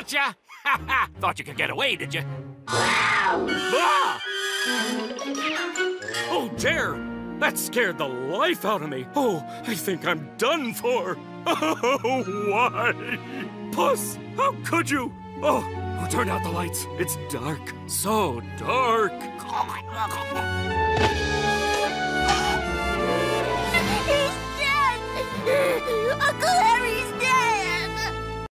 Gotcha! Thought you could get away, did you? ah! Oh, dear! That scared the life out of me. Oh, I think I'm done for. Oh, why? Puss, how could you? Oh, who turned out the lights? It's dark. So dark.